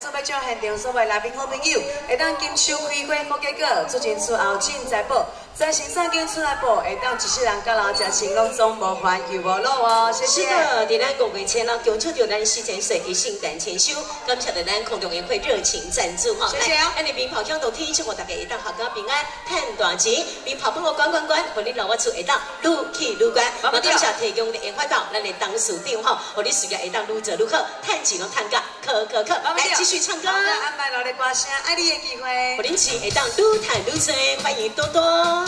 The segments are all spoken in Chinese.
准备将现场所有来宾好朋友，会当金收开会好结果，出前出后进财宝，在新三间出来宝，会当一世人到老食成拢总无烦又无恼哦，谢谢。是的，伫咱五月前啦，恭祝着咱四千岁的圣诞千秋，感谢着咱空中联会热情赞助哈。谢谢哦。安尼鞭炮响到天，祝福大家会当阖家平安，赚大钱。鞭炮帮我关关关，互你老我厝会当愈去愈关。我感谢提供的烟花道，咱的当事长吼，互你事业会当愈做愈好，赚钱拢赚个可可可。来继续唱歌。安排落来歌声，爱你的机会。我林奇会当愈谈愈多，欢迎多多。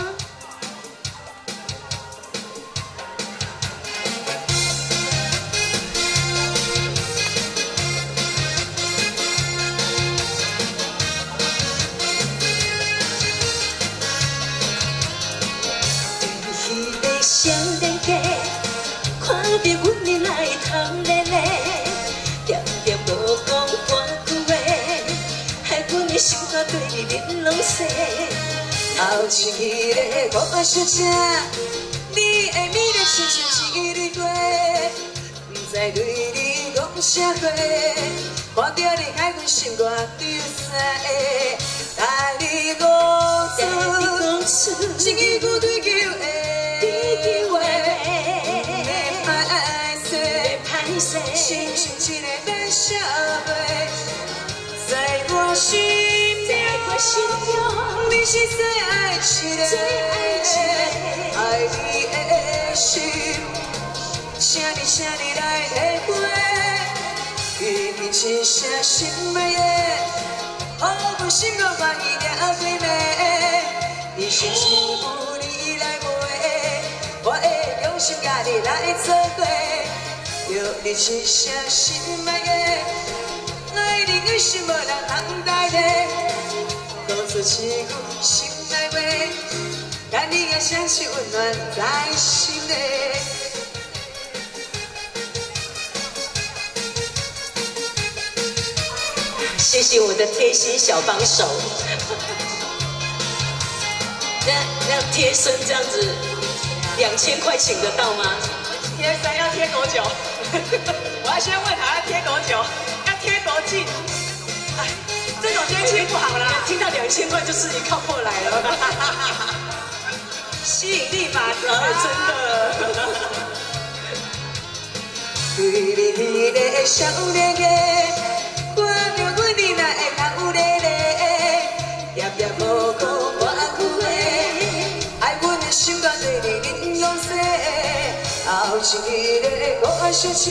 想一个我小姐，你的美丽亲像一缕花，不知对你讲啥话，看到你害阮心肝丢三下，带你讲出情意孤对求的。深深一个短小妹，在我心中，你是最爱一个，爱你的心，请你请你来体会，语言只剩心美的，好不心肝把伊抓最美，一生只有你来陪，我会用心甲你来作对。有你只剩心爱的，爱你的心无人通代替。讲出一句心内话，让你要相信温暖在心里。谢谢我的贴心小帮手。那那贴身这样子，两千块请得到吗？贴身要贴多久？我要先问他要贴多久，天气不好啦，听到两千块就是你靠过来了，吸引力法则，真的。对你的笑脸的，看着我你那会哭咧咧，夜夜无讲半句话，爱阮的心肝对你玲珑色。后一个我小姐，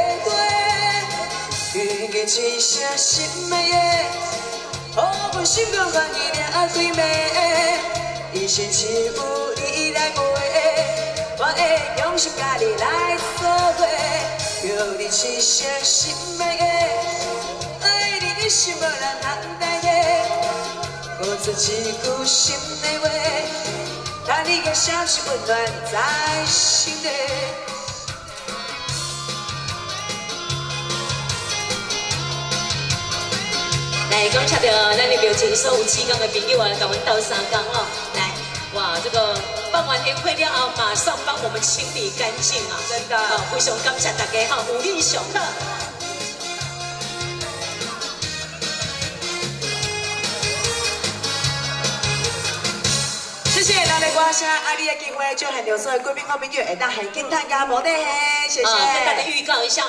体会，语言只剩心爱的，好不心肝愿意抓最美，一生只有你来陪，我会用心甲你来作伙，有你只剩心爱的，爱你的心无人通代替，说出一句心内话。让你也相信温暖在心底。来，感谢着咱的表情所有志工的朋友啊，跟我们斗三工哦。来，哇，这个办完年会了啊，马上帮我们清理干净啊！真的，非常感谢大家哈，武力上课。谢谢，咱的歌声，爱你的机会，就很流所的贵宾好朋友，会当很惊叹加无得嘿，谢谢。跟大家预告一下。